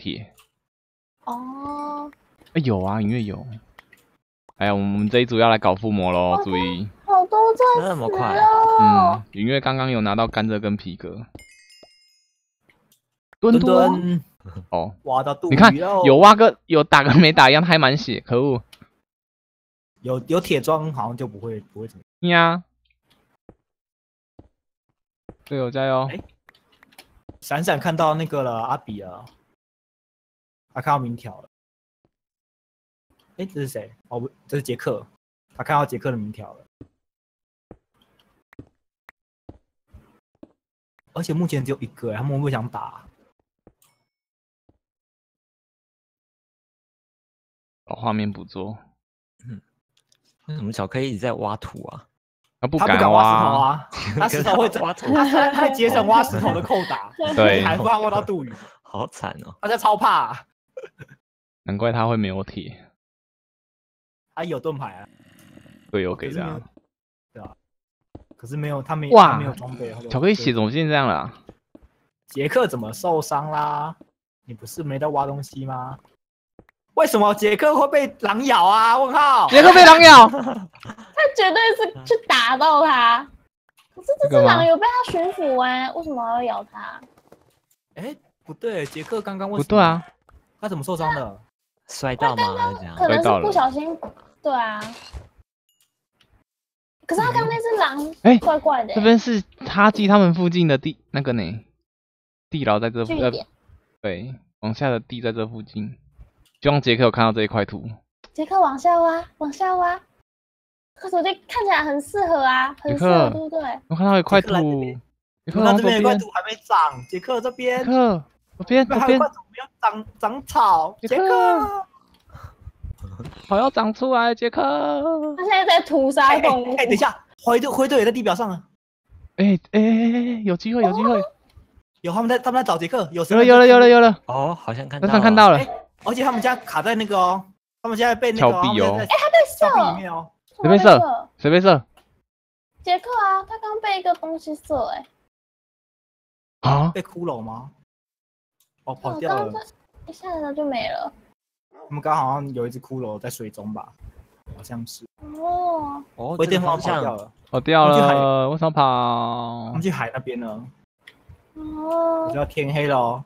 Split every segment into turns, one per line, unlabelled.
铁。
哦，
哎、有啊，音乐有。哎呀，我们这一组要来搞附魔喽，
哦
注意。
好多钻石
那么快
哦
嗯，，云月刚刚有拿到甘蔗跟皮革。墩
墩
哦，
挖到肚
你看有挖个有打跟 没打一样，还满血，可恶
有有铁装，好像就不会不会怎么样。
呀！队友加油！
哎闪闪看到那个了，阿比了，他看到明条了。哎，这是谁？哦不，这是杰克，他看到杰克的明条了。而且目前只有一个，他们会不会想打？
把画面捕捉，
为什么小柯一直在挖土啊？
他不
他不敢挖石头，啊，他石头会
挖土
他他他节省挖石头的扣打，
对，
还不怕挖到杜宇，
好惨哦！
他在超怕、
难怪他会没有铁，
他有盾牌啊，
队友给的啊
可是没有。对啊，可是没有他没
哇
没有装备，
巧克力血怎么变这样了啊？
杰克怎么受伤啦？你不是没在挖东西吗？为什么杰克会被狼咬啊？我靠！
杰克被狼咬，
他绝对是去打到他。可是这只狼有被他驯服哎，为什么要咬他？
哎，不对，杰克刚刚为什么
不对啊，
他怎么受伤的？
摔到吗？还是怎样
可？能是
摔到了
不小心，对啊。可是他刚刚那只狼，
哎
怪怪的欸，
这边是哈基他们附近的地那个呢，地牢在这附呃
据点。
对，往下的地在这附近。希望杰克有看到这一块图。
杰克往下挖，往下挖。可手机看起来很适合啊，很
杰
适合，
克
对不对？
我看到有一块土
边，
杰克
那这
边，
有一块土还没长，杰克这
杰
边，
克左边边
还有一块土没有长长草，杰
杰克。
克。
好要长出来，杰克。
他现在在屠杀
哎
动物。
哎，等一下，灰队灰队也在地表上了，
哎哎哎哎，有机会有机会，
有他们在他们在找杰克，有
有了有了有了有了，
哦，好像看到了。
上看到了。
哎，而且他们家卡在那个哦，他们现在被那个
墙壁哦。
哎，
他被
峭壁里
射，
面哦，
谁被射谁被射？
杰克啊，他刚被一个东西射，哎，
啊，
被骷髅吗？哦，跑掉了。
一下子就没了。
我们刚好像有一只骷髅在水中吧，好像是。
哦，
哦，
回电
这个方向
方跑掉了，
跑掉了，为什么
我
跑
们？去海那边了，
哦
要天黑了哦。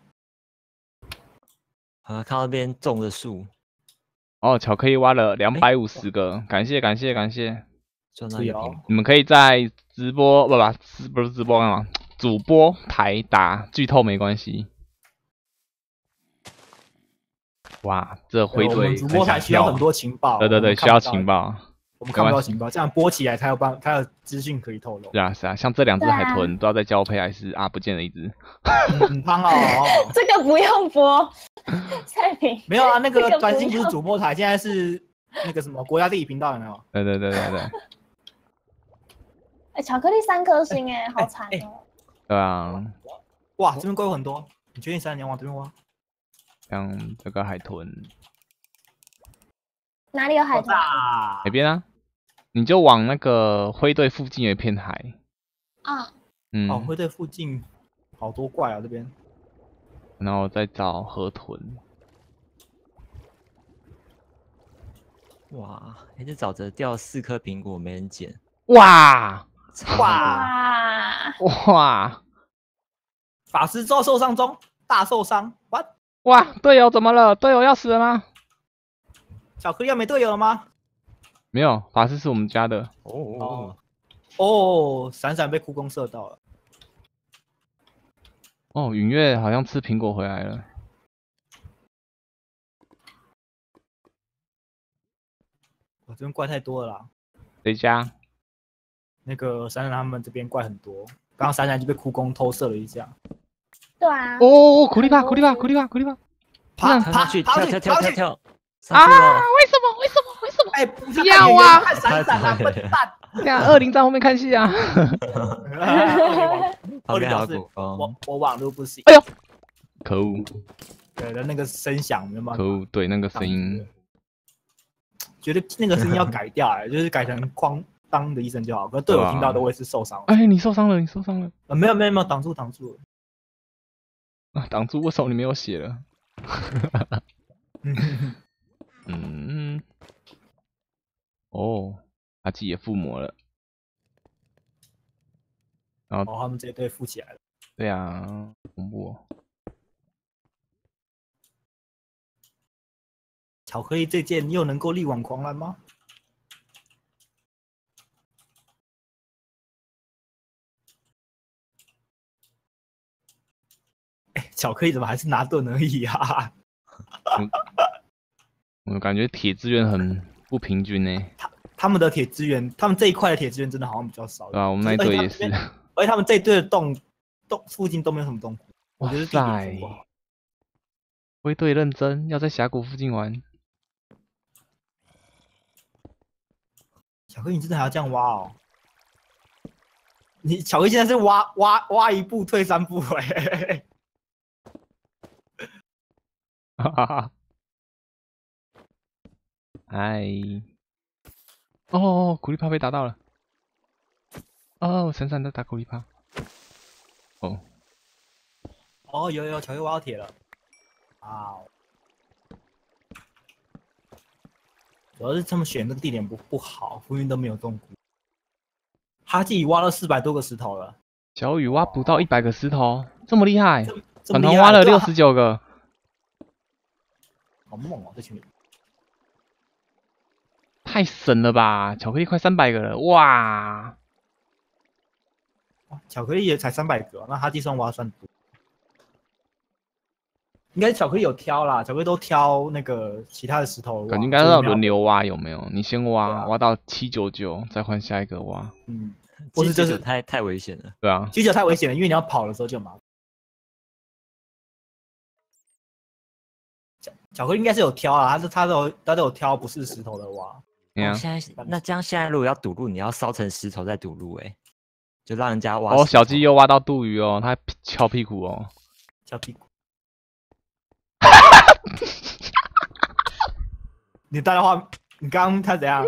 啊，看到那边种的树，
哦，巧克力挖了两百五十个，感谢感谢感谢！
种到一。
你们可以在直播不不直不是直播干嘛？主播台打剧透没关系。哇，这灰
对我
队
们主播台需要很多情报，
对对对，需要情，报。
我们看不到情报，这样播起来才有办，才有资讯可以透露
是。啊是啊，像这两只海豚都要在交配，还是啊不见了一只？
很 胖哦。
这个不用播，菜品
没有啊，那
这个不
个转型不是主播台，现在是那个什么国家地理频道有没有？
对对对对对，
哎，巧克力三颗星，哎，好惨
哎
哦。
对啊，
哇，这边怪物很多，你确定三年往这边挖？
像这个海豚。
哪里有海豚？
大
哪边啊？你就往那个灰队附近有一片海，
嗯，
嗯，
哦，灰队附近好多怪啊，这边。
然后再找河豚。
哇，一直找着掉四颗苹果没人捡，
哇！
哇！
哇，
哇！
法师遭受伤中，大受伤。what？
哇！队友怎么了？队友要死了吗？
巧克力要没队友了吗？
没有，法师是我们家的。
哦哦
哦，哦，闪闪被哭公射到了。
哦，允月好像吃苹果回来了。
我这边怪太多了啦。
谁家？
那个闪闪他们这边怪很多，刚刚闪闪就被哭公偷射了一下，
对啊，
哦哦哦，苦力怕，苦力怕，苦力怕，苦力怕！
爬爬
去，跳跳跳跳跳，
啊！为什么？为什么？为什么？
哎，不
要啊
看闪闪啊，笨蛋！
这样二零在后面看戏啊！
旁边还有
表示
古风
我，我网络不行，
可恶，
对的那个声响没有办法
可，恶！对，那个声音，
觉得那个声音要改掉哎，就是改成哐当的一声就好，可是对我听到都会是受伤。
哎，你受伤了，你受伤了
呃，没有没有没有，挡住挡住了。
啊！挡住，为什么你没有血了？嗯，哦，他自己也附魔了。
哦，他们这一队附起来了。
对啊，恐怖、哦。
巧克力这件又能够力挽狂澜吗？巧克力怎么还是拿盾而已啊？
我感觉铁资源很不平均呢。
他他们的铁资源，他们这一块的铁资源真的好像比较少。
对啊，我们那一队也是。
而且他们这一队的洞洞附近都没有什么洞窟。我觉得地点不好。
灰队认真要在峡谷附近玩。
巧克力，你真的还要这样挖哦？你巧克力现在是挖挖挖一步退三步哎！
哈哈哈！哎，哦，苦力怕被打到了。哦，闪闪在打苦力怕。哦，
哦，有有巧克力挖到铁了。啊！主要是他们选的地点不不好，浮云都没有洞窟。哈基挖了四百多个石头了。
小雨挖不到一百个石头，这么厉害！粉团挖了六十九个。
好猛哦，这群人！
太神了吧！巧克力快三百个了，哇！
巧克力也才三百个，那他计算挖算多。应该巧克力有挑啦，巧克力都挑那个其他的石头。
感觉应该要轮流挖，有没有？你先挖，挖到七九九，再换下一个挖。
嗯，
不是就是太太危险了。
对啊，
七九太危险了，因为你要跑的时候就麻烦。巧巧克力应该是有挑啊，他是他都有他都有挑，不是石头的挖。
现在那这样现在如果要堵路，你要烧成石头再堵路，哎，就让人家挖。
哦，小鸡又挖到杜鱼哦，他敲屁股哦，
敲屁股。你带的话，你刚刚他怎样？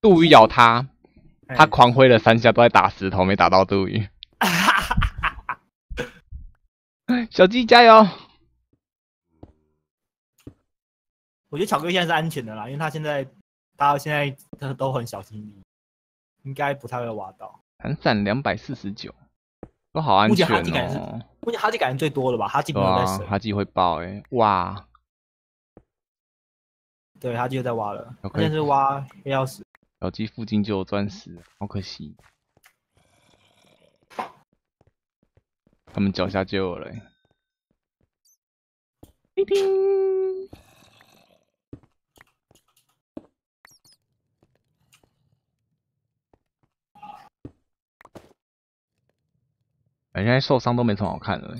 杜鱼咬他，他狂挥了三下都在打石头，没打到杜鱼。小鸡加油！
我觉得巧克力现在是安全的啦，因为他现在大家现在都都很小心翼翼，应该不太会挖到。
闪闪两百四十九，都好安全哦。
估计哈基感觉最多了吧？哈基不用在省，
哈基会爆哎！哇，
对，哈基又在挖了，现在是挖黑曜石。
小鸡附近就有钻石，好可惜。他们脚下就有了。叮叮。人家受伤都没什么好看的。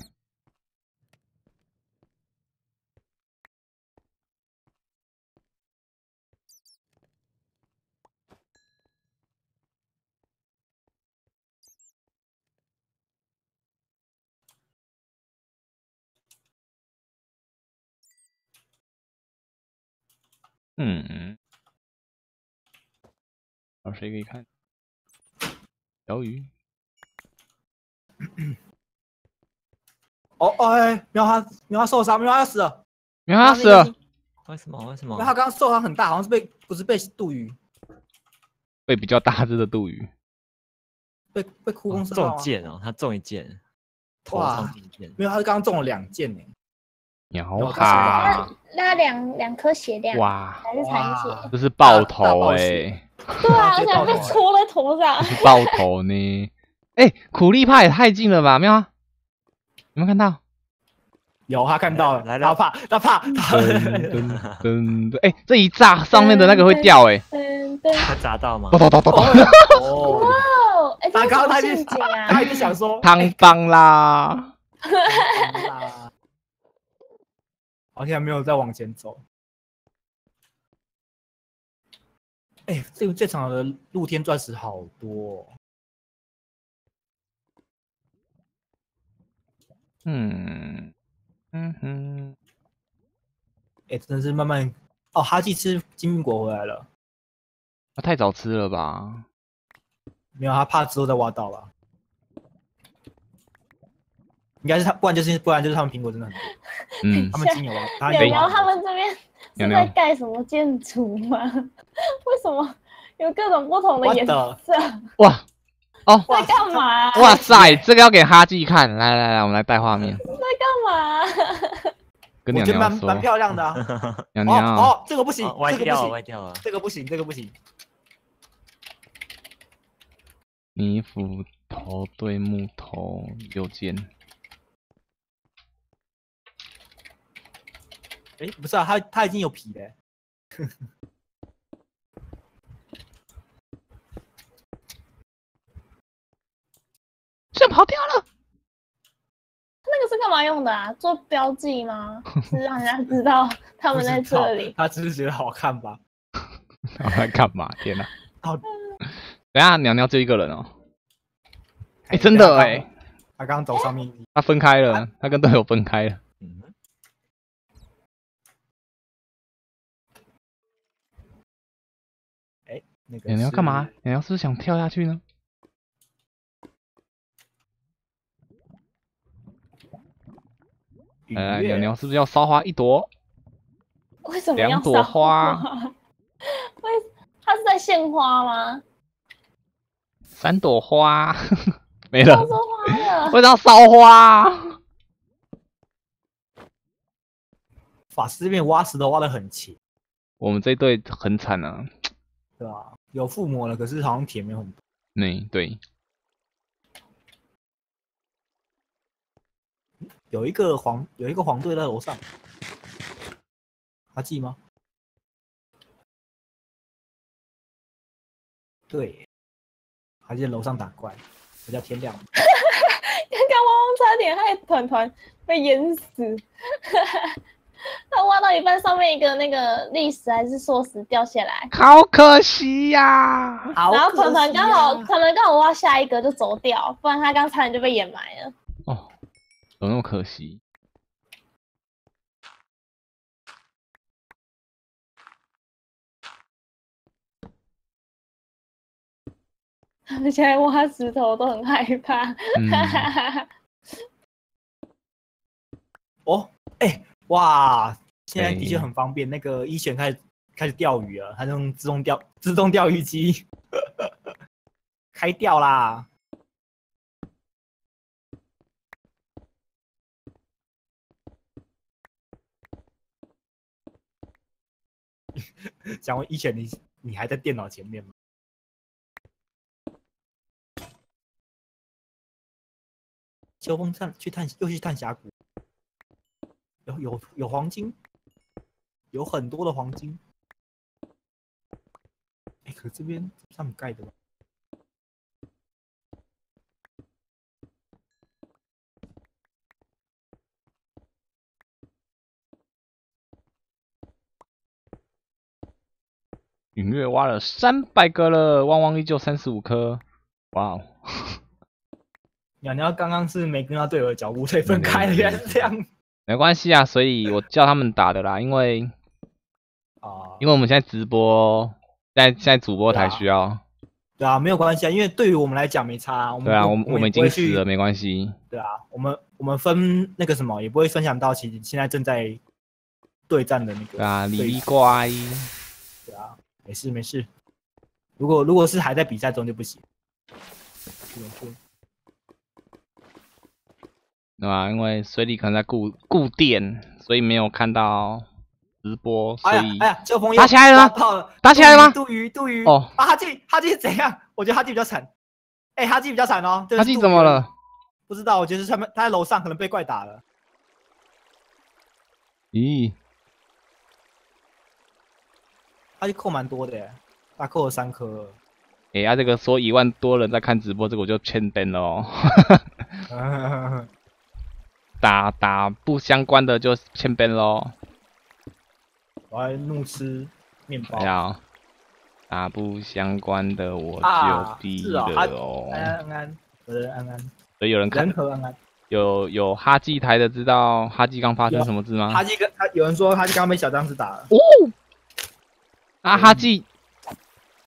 嗯，有谁可以看？小雨。
哦哦哎，苗哈苗哈受伤，苗哈要死了，
苗哈死了，
为什么？为什么？
因为他刚刚受伤很大，好像是被不是被杜鱼，
被比较大只的杜鱼，
被被哭公
中箭哦，他中一箭，哇，
没有，他是刚刚中了两箭呢，
苗哈，
那两两颗血量
哇，
还是残血，
这是爆头哎，
对啊，而且被戳在头上，
爆头呢。哎，苦力怕也太近了吧？没有啊？有没有看到？
有，他看到了，来了，他怕，他怕。
噔噔噔！哎，这一炸上面的那个会掉哎。
他砸到吗？
咚咚咚咚咚！
哇！哎，
他刚刚他就他一直想说
汤帮啦。
好像没有再往前走。哎，这个这场的露天钻石好多。
嗯嗯哼，
哎，真的是慢慢哦。哈基吃金苹果回来了，
他太早吃了吧？
没有，他怕之后再挖到吧？应该是他，不然就是不然就是他们苹果真的很多。
嗯
他，们金牛啊，他
鸟鸟
有啊
他们这边是在盖什么建筑吗？为什么有各种不同的颜？色？
哇哦，
在干嘛、啊？
哇塞，这个要给哈记看，来来来，我们来带画面，
在干嘛、
跟
我
鸟鸟说
觉得蛮蛮，漂亮的啊。
鸟
哦这个不行这个不行，
歪掉了。
这个不行，这个不行。
泥斧头对木头右键，
哎，不是啊，他他已经有皮了。
这跑掉了，
那个是干嘛用的啊？做标记吗？是让人家知道他们在这里。
他只是觉得好看吧？
我在干嘛？天哪！
好
等下娘娘就一个人哦，哎，
哎
真的哎，，
他刚刚走上面，
他分开了，他跟队友分开了，
嗯，
那个
鸟鸟干嘛
是？？
鸟鸟是不是想跳下去呢？
愉
来来，
悦
鸟鸟是不是要烧花一朵？
为什么要
两朵
烧
花
为它是在献花吗？
三朵花，没了
烧，花了。
为什么要烧花？
法师这边挖石头挖的很勤，
我们这一队很惨啊，
对吧？有附魔了，可是好像铁没有很
对，
有一个黄有一个黄队在楼上，他记吗？对，还在楼上打怪，我叫天亮。
刚刚汪汪差点害团团被淹死。他挖到一半，上面一个那个砾石还是硕石掉下来，
好可惜呀、
好
然后团团刚好团团刚好挖下一个就走掉，不然他刚差点就被掩埋了。
哦，有那么可惜？
他 们现在挖石头都很害怕。
嗯，
哦，哎、哇，现在
哎
的确很方便。那个一选开始开始钓鱼了，他用自动钓自动钓鱼机 开钓啦。想问以前，你你还在电脑前面吗？秋风探去探又去探峡谷，有有有黄金，有很多的黄金。哎、可这边上面盖的？
允月挖了三百个了，汪汪依旧三十五颗，哇哦！
鸟鸟刚刚是没跟到队友的脚步，所以分开了，原来是这样
没关系啊，所以我叫他们打的啦，因为
啊。
因为我们现在直播，现在现在主播台需要，
对啊，没有关系啊，因为对于我们来讲没差、啊。我们
对啊，我们我们已经死了，。没关系。
对啊，我们我们分那个什么，也不会分享到其实现在正在对战的那个。
对啊，
对
李乖，
对啊，没事没事。如果如果是还在比赛中就不行。
对吧？因为水里可能在顾顾店，所以没有看到直播，所以
哎呀哎呀，秋风又
打起来了吗
了，
打起来了吗
杜鱼杜鱼
哦
啊，哈基哈基是怎样？我觉得哈基比较惨。哎、哈基比较惨哦。这
他
是杜鱼
记怎么了？？
不知道，我觉得是他们他在楼上可能被怪打了。
咦，
他就扣蛮多的耶，他扣了三颗。
哎呀，这个说一万多人在看直播，这个我就欠灯了哦。打打不相关的就欠灯喽。
我还怒吃面包
哎。呀，打不相关的我
啊
就低
是哦他
了哦。
安安安安，我的安安，
所以有人看
仁和安安。
有有哈基台的知道哈基刚发生什么事吗？
哈基跟他有人说哈基刚刚被小僵尸打了，
啊，哈记